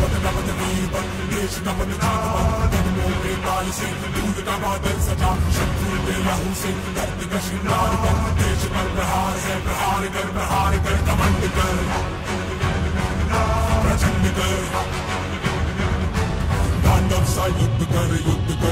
नमन वीर बन देश नमन जान दूध का बादल सजा शत्रु के लहू से दर्द का श्रृंगार कर देश पर प्रहार है प्रहार कर प्रहार कर कमंड कर प्रचंड कर तांडव सा युद्ध कर युद्ध कर